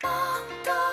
梦多